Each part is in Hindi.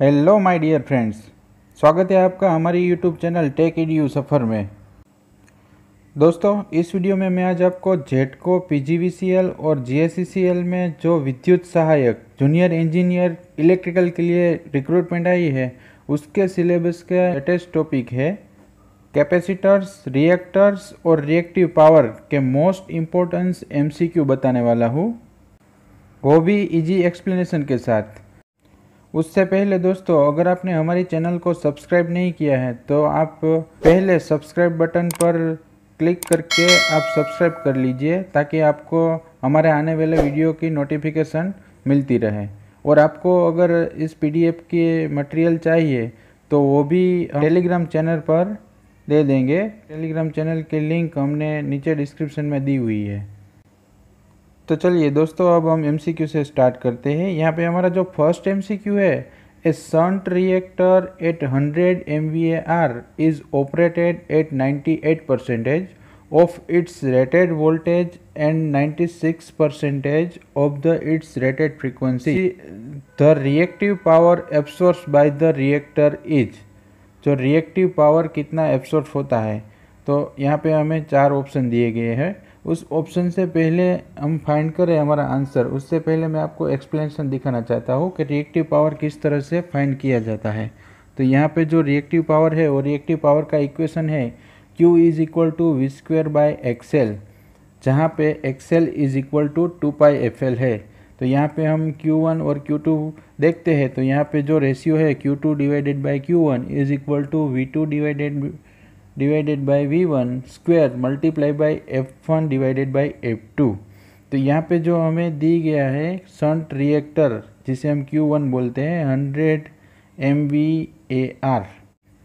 हेलो माय डियर फ्रेंड्स स्वागत है आपका हमारी YouTube channel tech end you सफ़र में। दोस्तों, इस वीडियो में मैं आज आपको जेटको पीजीवीसीएल और जीएससीसीएल में जो विद्युत सहायक जूनियर इंजीनियर इलेक्ट्रिकल के लिए रिक्रूटमेंट आई है, उसके सिलेबस का लेटेस्ट टॉपिक है कैपेसिटर्स रिएक्टर्स और रिएक्टिव पावर के मोस्ट इम्पोर्टेंस एमसीक्यू बताने वाला हूँ। वो भी इजी एक्सप्लेनेशन के साथ। उससे पहले दोस्तों, अगर आपने हमारे चैनल को सब्सक्राइब नहीं किया है तो आप पहले सब्सक्राइब बटन पर क्लिक करके आप सब्सक्राइब कर लीजिए, ताकि आपको हमारे आने वाले वीडियो की नोटिफिकेशन मिलती रहे। और आपको अगर इस पीडीएफ की मटेरियल चाहिए तो वो भी टेलीग्राम चैनल पर दे देंगे। टेलीग्राम चैनल की लिंक हमने नीचे डिस्क्रिप्शन में दी हुई है। तो चलिए दोस्तों, अब हम एमसीक्यू से स्टार्ट करते हैं। यहाँ पे हमारा जो फ़र्स्ट एमसीक्यू है, a shunt reactor at 100 M V R is operated at 98 percentage of its rated voltage and 96 percentage of the its rated frequency the reactive power absorbs by the reactor is जो रिएक्टिव पावर कितना एब्सॉर्ब होता है तो यहाँ पे हमें चार ऑप्शन दिए गए हैं। उस ऑप्शन से पहले हम फाइंड करें हमारा आंसर उससे पहले मैं आपको एक्सप्लेनेशन दिखाना चाहता हूँ कि रिएक्टिव पावर किस तरह से फाइंड किया जाता है। तो यहाँ पे जो रिएक्टिव पावर है, वो रिएक्टिव पावर का इक्वेशन है Q is equal to V square by XL जहाँ पे XL is equal to two pi F L है। तो यहाँ पे हम Q1 और Q2 देखते हैं। तो यहाँ पे जो रेशियो है Q2 divided by Q1 is equal to V2 divided divided by V one square multiply by F one divided by F two तो यहाँ पे जो हमें दी गया है संट रिएक्टर जिसे हम क्यू वन बोलते हैं hundred M V A R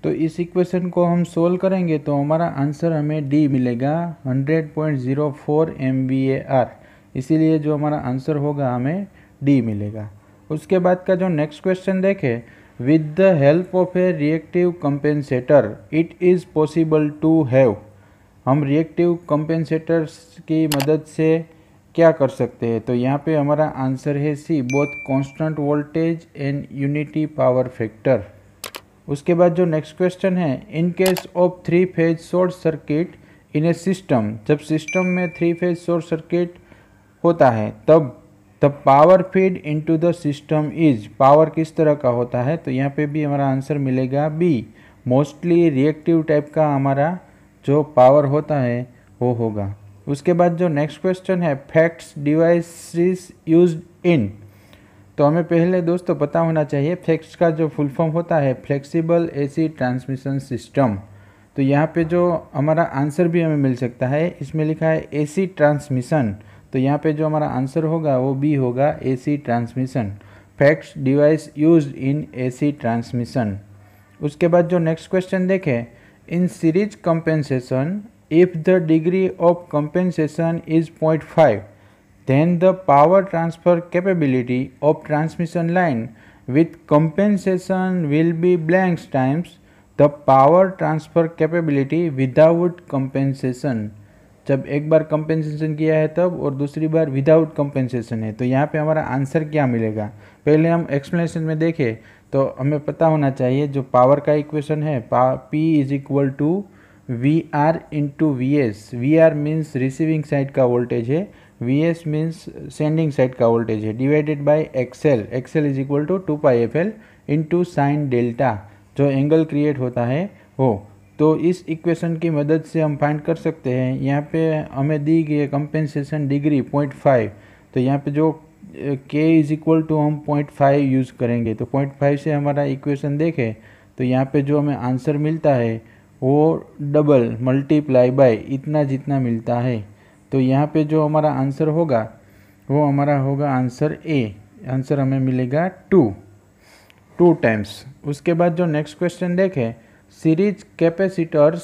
तो इस इक्वेशन को हम सोल्व करेंगे तो हमारा आंसर हमें डी मिलेगा hundred point zero four M V A R इसीलिए जो हमारा आंसर होगा हमें डी मिलेगा। उसके बाद का जो नेक्स्ट क्वेश्चन देखें with the help of a reactive compensator, it is possible to have. हम रिएक्टिव कंपेंसेटर्स की मदद से क्या कर सकते हैं? तो यहाँ पे हमारा आंसर है C both constant voltage and unity power factor उसके बाद जो नेक्स्ट क्वेश्चन है in case of three phase short circuit in a system जब सिस्टम में थ्री फ़ेज़ शॉर्ट सर्किट होता है, तब the power feed into the system is power किस तरह का होता है? तो यहाँ पे भी हमारा आंसर मिलेगा बी मोस्टली रिएक्टिव टाइप का हमारा जो पावर होता है, वो होगा। उसके बाद जो नेक्स्ट क्वेश्चन है फैक्ट्स डिवाइसेस यूज़ इन तो हमें पहले दोस्तों पता होना चाहिए फैक्ट्स का जो फुल फॉर्म होता है फ्लेक्सिबल एसी ट्रांसमिशन सिस्टम तो यहाँ पे जो हमारा आंसर भी हमें मिल सकता है, इसमें लिखा है एसी ट्रांसमिशन तो यहाँ पे जो हमारा आंसर होगा, वो बी होगा AC transmission FACTS devices used in AC transmission उसके बाद जो नेक्स्ट क्वेश्चन देखें in series compensation if the degree of compensation is point five then the power transfer capability of transmission line with compensation will be blanks times the power transfer capability without compensation जब एक बार कंपेंसेशन किया है तब और दूसरी बार विदाउट कंपेंसेशन है तो यहाँ पे हमारा आंसर क्या मिलेगा? पहले हम एक्सप्लेनेशन में देखें तो हमें पता होना चाहिए जो पावर का इक्वेशन है, पा P is equal to V R into V S V R means receiving side का वोल्टेज है V S means sending side का वोल्टेज है divided by XL XL is equal to two pi F L into sine delta जो एंगल क्रिएट होता है, वो। तो इस इक्वेशन की मदद से हम फाइंड कर सकते हैं। यहाँ पे हमें दी गई है कंपेंसेशन डिग्री पॉइंट फाइव तो यहाँ पे जो के इज़ इक्वल टू हम पॉइंट फाइव यूज़ करेंगे। तो पॉइंट फाइव से हमारा इक्वेशन देखें तो यहाँ पे जो हमें आंसर मिलता है, वो डबल मल्टीप्लाई बाय इतना जितना मिलता है। तो यहाँ पे जो हमारा आंसर होगा, वो हमारा होगा आंसर ए आंसर हमें मिलेगा टू टू टाइम्स उसके बाद जो नेक्स्ट क्वेश्चन देखें series capacitors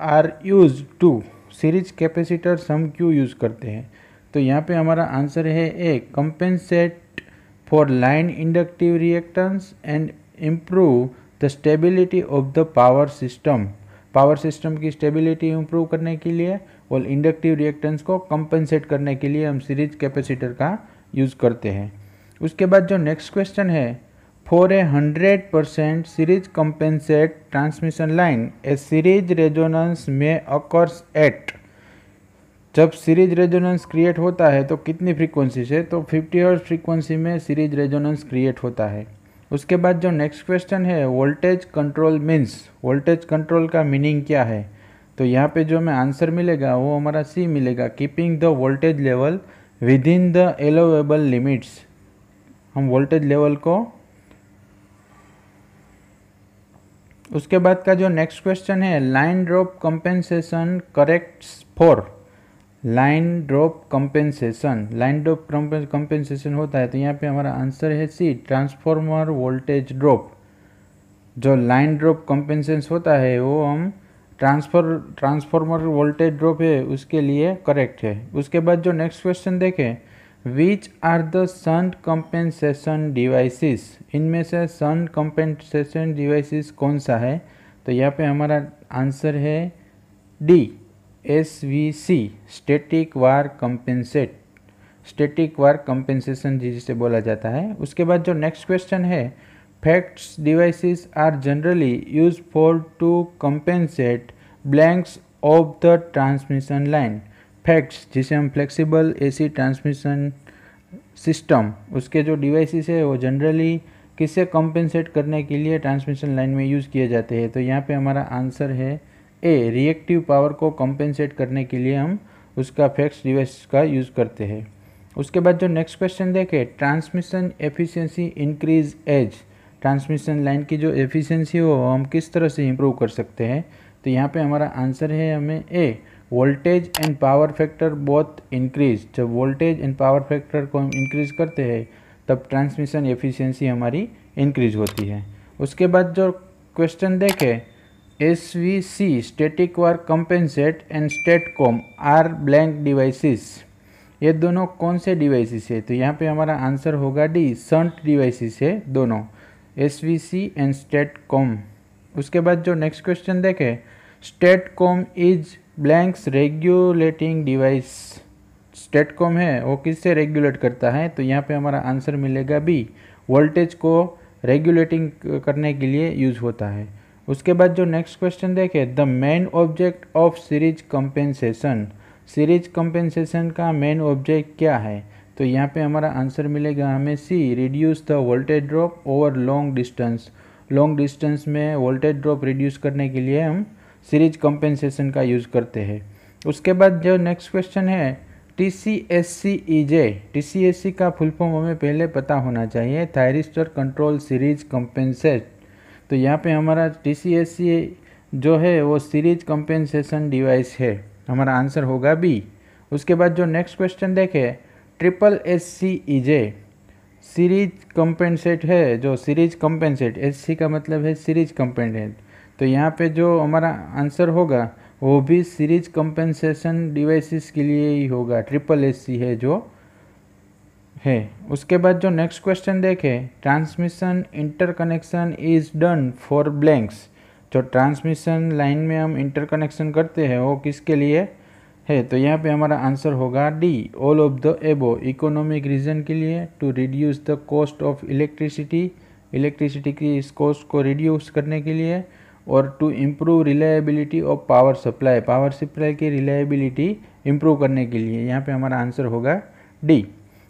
are use to series capacitors हम क्यों यूज़ करते हैं? तो यहाँ पे हमारा आंसर है A compensate for line inductive reactance and improve the stability of the power system power system की स्टेबिलिटी इम्प्रूव करने के लिए और इंडक्टिव रिएक्टेंस को कंपेंसेट करने के लिए हम सीरीज़ कैपेसिटर का यूज़ करते हैं। उसके बाद जो नेक्स्ट क्वेश्चन है for a hundred percent series compensate transmission line a series resonance में अकर्स एट जब सीरीज़ रेजोनेंस क्रिएट होता है तो कितनी फ्रीक्वेंसी से? तो 50 हर्ट्ज फ्रीक्वेंसी में सीरीज़ रेजोनेंस क्रिएट होता है। उसके बाद जो नेक्स्ट क्वेश्चन है voltage control means voltage control का मीनिंग क्या है? तो यहाँ पे जो हमें आंसर मिलेगा, वो हमारा सी मिलेगा। Keeping the voltage level within the allowable limits हम वोल्टेज लेवल को उसके बाद का जो नेक्स्ट क्वेश्चन है line drop compensation correct for line drop compensation line drop compensation होता है तो यहाँ पे हमारा आंसर है सी ट्रांसफॉर्मर वोल्टेज ड्रॉप जो लाइन ड्रॉप कंपेंसेशन होता है, वो हम ट्रांसफ़र ट्रांसफॉर्मर वोल्टेज ड्रॉप है, उसके लिए करेक्ट है। उसके बाद जो नेक्स्ट क्वेश्चन देखें which are the shunt compensation devices इनमें से सन कंपेंसेशन डिवाइसेस कौन सा है? तो यहाँ पे हमारा आंसर है D S V C static VAR compensate static VAR compensation जिसे बोला जाता है। उसके बाद जो नेक्स्ट क्वेश्चन है FACTS devices are generally use for to compensate blanks of the transmission line FACTS जिसे हम फ्लेक्सिबल एसी ट्रांसमिशन सिस्टम उसके जो डिवाइसेस है, वो जनरली किससे कंपेंसेट करने के लिए ट्रांसमिशन लाइन में यूज़ किए जाते हैं? तो यहाँ पे हमारा आंसर है ए रिएक्टिव पावर को कंपेंसेट करने के लिए हम उसका फैक्स डिवाइस का यूज़ करते हैं। उसके बाद जो नेक्स्ट क्वेश्चन देखें transmission efficiency increase as transmission line की जो एफिशिएंसी हो हम किस तरह से इम्प्रूव कर सकते हैं? तो यहाँ पे हमारा आंसर है हमें A voltage and power factor बहुत इंक्रीज जब वोल्टेज एंड पावर फैक्टर को हम इंक्रीज करते हैं, तब ट्रांसमिशन एफिशिएंसी हमारी इंक्रीज होती है। उसके बाद जो क्वेश्चन देखें S V C static VAR compensate and STATCOM are blank devices ये दोनों कौन से डिवाइसेस है? तो यहाँ पे हमारा आंसर होगा डी संट डिवाइसेस है दोनों S V C and STATCOM उसके बाद जो नेक्स्ट क्वेश्चन देखें STATCOM is blanks regulating device. STATCOM है, वो किससे रेगुलेट करता है? तो यहाँ पे हमारा आंसर मिलेगा बी वोल्टेज को रेगुलेटिंग करने के लिए यूज़ होता है। उसके बाद जो नेक्स्ट क्वेश्चन देखें the main object of series compensation series compensation का मेन ऑब्जेक्ट क्या है? तो यहाँ पे हमारा आंसर मिलेगा हमें C reduce the voltage drop over long distance long distance में वोल्टेज ड्रॉप रिड्यूस करने के लिए हम सीरीज़ कंपेंसेशन का यूज़ करते हैं। उसके बाद जो नेक्स्ट क्वेश्चन है T C S C E J T C S C का फुल फॉर्म हमें पहले पता होना चाहिए थायरिस्टर कंट्रोल सीरीज़ कंपेंसेट तो यहाँ पे हमारा टी सी एस सी जो है, वो सीरीज़ कंपेंसेशन डिवाइस है। हमारा आंसर होगा बी उसके बाद जो नेक्स्ट क्वेश्चन देखें triple S C E J series compensate है, जो सीरीज़ कंपेंसेट एस सी का मतलब है सीरीज़ कंपेंसेट तो यहाँ पे जो हमारा आंसर होगा, वो भी सीरीज़ कंपेंसेशन डिवाइसेस के लिए ही होगा। ट्रिपल एस है जो, है। उसके बाद जो नेक्स्ट क्वेश्चन देखें transmission interconnection is done for blanks जो ट्रांसमिशन लाइन में हम इंटरकनेक्शन करते हैं, वो किसके लिए है? तो यहाँ पे हमारा आंसर होगा D all of the above economic reason के लिए to reduce the cost of electricity electricity की इस कॉस्ट को रिड्यूस करने के लिए। और to improve reliability of power supply power supply की रिलायबिलिटी इम्प्रूव करने के लिए यहाँ पे हमारा आंसर होगा डी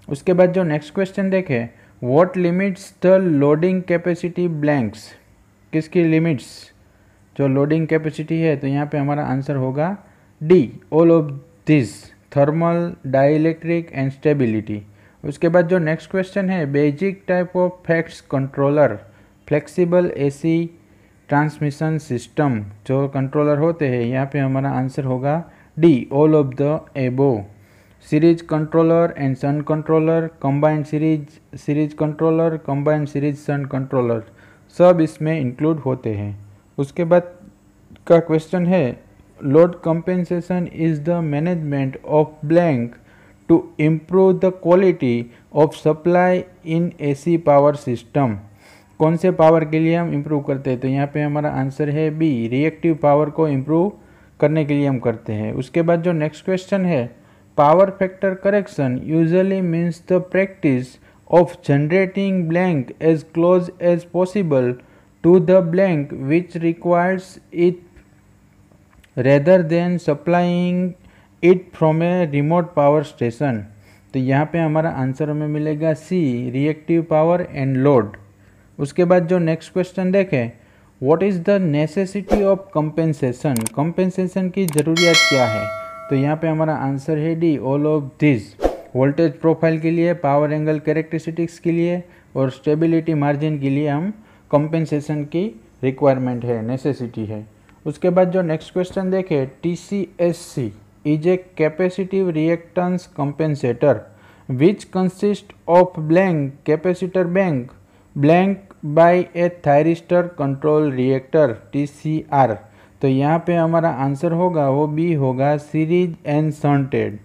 उसके बाद जो नेक्स्ट क्वेश्चन देखें what limits the loading capacity blanks किसकी लिमिट्स जो लोडिंग कैपेसिटी है तो यहाँ पे हमारा आंसर होगा D all of this thermal dielectric and stability उसके बाद जो नेक्स्ट क्वेश्चन है basic type of FACTS controller flexible AC transmission system जो कंट्रोलर होते हैं, यहाँ पे हमारा आंसर होगा D all of the above series controller and shunt controller combined series series controller combined series shunt controller सब इसमें इंक्लूड होते हैं। उसके बाद का क्वेश्चन है load compensation is the management of blank to improve the quality of supply in AC power system कौन से पावर के लिए हम इम्प्रूव करते हैं? तो यहाँ पे हमारा आंसर है बी रिएक्टिव पावर को इम्प्रूव करने के लिए हम करते हैं। उसके बाद जो नेक्स्ट क्वेश्चन है power factor correction usually means the practice of generating blank as close as possible to the blank which requires it rather than supplying it from a remote power station तो यहाँ पे हमारा आंसर हमें मिलेगा C reactive power and load उसके बाद जो नेक्स्ट क्वेश्चन देखें what is the necessity of compensation compensation की ज़रूरियात क्या है? तो यहाँ पे हमारा आंसर है D all of this voltage profile के लिए पावर एंगल कैरेक्टरिस्टिक्स के लिए और स्टेबिलिटी मार्जिन के लिए हम कंपेंसेशन की रिक्वायरमेंट है नेसेसिटी है. उसके बाद जो नेक्स्ट क्वेश्चन देखें T C S C is a capacitive reactance compensator, which consists of blank capacitor bank A thyristor control reactor control reactor TCR तो यहाँ पे हमारा आंसर होगा, वो बी होगा सीरीज़ एंड सॉन्टेड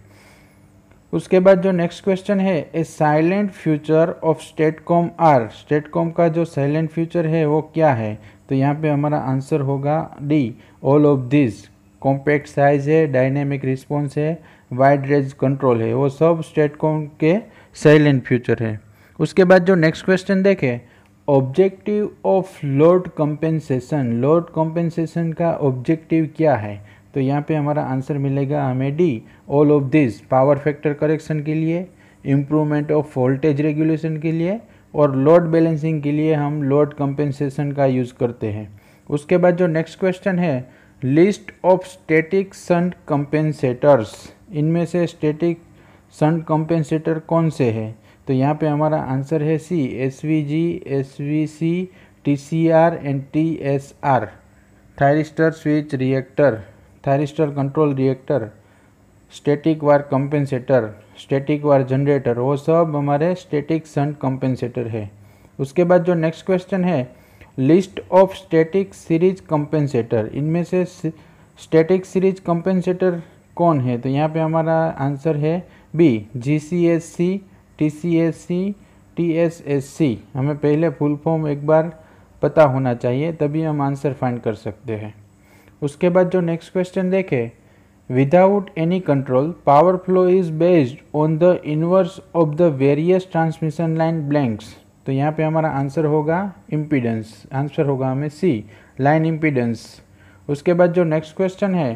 उसके बाद जो नेक्स्ट क्वेश्चन है A silent future of STATCOM are STATCOM का जो साइलेंट फ्यूचर है, वो क्या है? तो यहाँ पे हमारा आंसर होगा D all of this compact size है डायनेमिक रिस्पॉन्स है वाइड रेंज कंट्रोल है. वो सब स्टेटकॉम के साइलेंट फ्यूचर है. उसके बाद जो नेक्स्ट क्वेश्चन देखें objective of load compensation load compensation का ऑब्जेक्टिव क्या है? तो यहाँ पे हमारा आंसर मिलेगा हमें D all of this power factor correction के लिए इम्प्रूवमेंट ऑफ़ वोल्टेज रेगुलेशन के लिए, और लोड बैलेंसिंग के लिए हम लोड कंपेंसेशन का यूज़ करते हैं। उसके बाद जो नेक्स्ट क्वेश्चन है list of static shunt compensators इनमें से स्टैटिक संट कंपेंसेटर कौन से हैं? तो यहाँ पे हमारा आंसर है C S V G S V C T C R and T S R thyristor switch reactor thyristor control reactor static VAR compensator static VAR generator वो सब हमारे स्टैटिक संट कंपेंसेटर है। उसके बाद जो नेक्स्ट क्वेश्चन है list of static series compensator इनमें से स्टैटिक सीरीज़ कंपेंसेटर कौन है? तो यहाँ पे हमारा आंसर है B G C S C T C S C T S S C हमें पहले फुल फॉर्म एक बार पता होना चाहिए, तभी हम आंसर फाइंड कर सकते हैं। उसके बाद जो नेक्स्ट क्वेश्चन देखें without any control power flow is based on the inverse of the various transmission line blanks तो यहाँ पे हमारा आंसर होगा इम्पीडेंस आंसर होगा हमें सी लाइन इम्पीडेंस उसके बाद जो नेक्स्ट क्वेश्चन है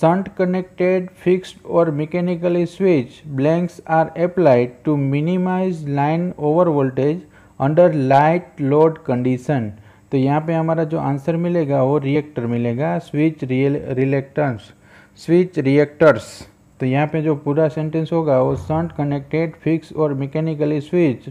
संट कनेक्टेड, फिक्स्ड और mechanically switch blanks are applied to minimize line over voltage under light load condition तो यहाँ पे हमारा जो आंसर मिलेगा वो रिएक्टर मिलेगा switch real reactors switch reactors तो यहाँ पे जो पूरा सेंटेंस होगा वो संट कनेक्टेड फिक्स और mechanically switch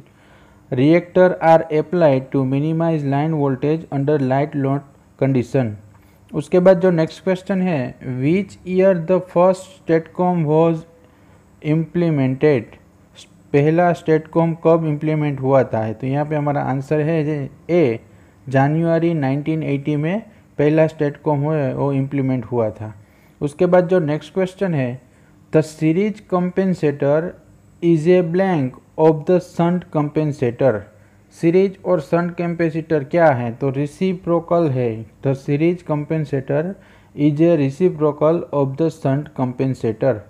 reactor are applied to minimize line voltage under light load condition. उसके बाद जो नेक्स्ट क्वेश्चन है which year the first STATCOM was implemented पहला स्टेटकॉम कब इम्प्लीमेंट हुआ था? तो यहाँ पे हमारा आंसर है ए जनवरी 1980 में पहला स्टेटकॉम हुआ, वो इम्प्लीमेंट हुआ था। उसके बाद जो नेक्स्ट क्वेश्चन है the series compensator is a blank of the shunt compensator series और संट कैपेसिटर क्या है? तो रिसिप्रोकल है। The series compensator is a reciprocal of the shunt compensator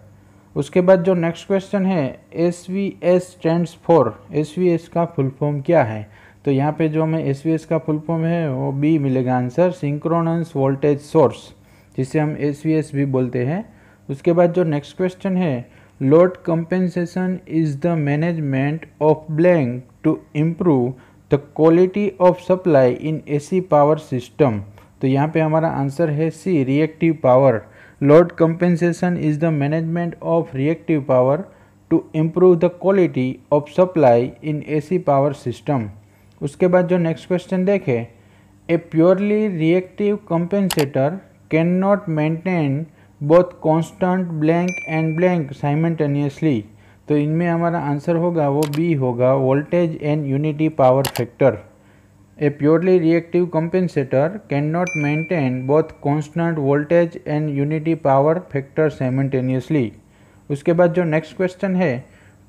उसके बाद जो नेक्स्ट क्वेश्चन है S V S stand for S V S का फुल फॉर्म क्या है? तो यहाँ पे जो हमें एस वी एस का फुल फॉर्म है, वो बी मिलेगा आंसर सिंक्रोनस वोल्टेज सोर्स जिसे हम एस वी एस भी बोलते हैं। उसके बाद जो नेक्स्ट क्वेश्चन है load compensation is the management of blank. To improve the quality of supply in AC power system. तो यहाँ पे हमारा आंसर है C reactive power load compensation is the management of reactive power to improve the quality of supply in AC power system उसके बाद जो नेक्स्ट क्वेश्चन देखें a purely reactive compensator can not maintain both constant blank and blank simultaneously तो इनमें हमारा आंसर होगा, वो बी होगा voltage and unity power factor a purely reactive compensator can not maintain both constant voltage and unity power factor simultaneously उसके बाद जो नेक्स्ट क्वेश्चन है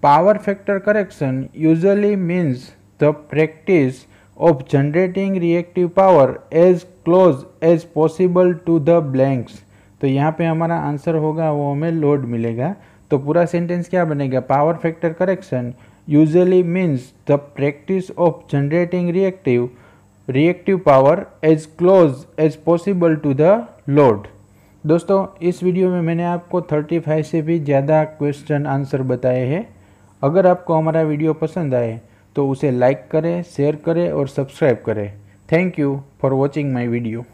power factor correction usually means the practice of generating reactive power as close as possible to the blanks तो यहाँ पे हमारा आंसर होगा, वो हमें लोड मिलेगा। तो पूरा सेंटेंस क्या बनेगा? Power factor correction usually means the practice of generating reactive reactive power as close as possible to the load दोस्तों, इस वीडियो में मैंने आपको 35 से भी ज़्यादा क्वेश्चन आंसर बताए हैं। अगर आपको हमारा वीडियो पसंद आए तो उसे लाइक करें शेयर करें और सब्सक्राइब करें। Thank you for watching my video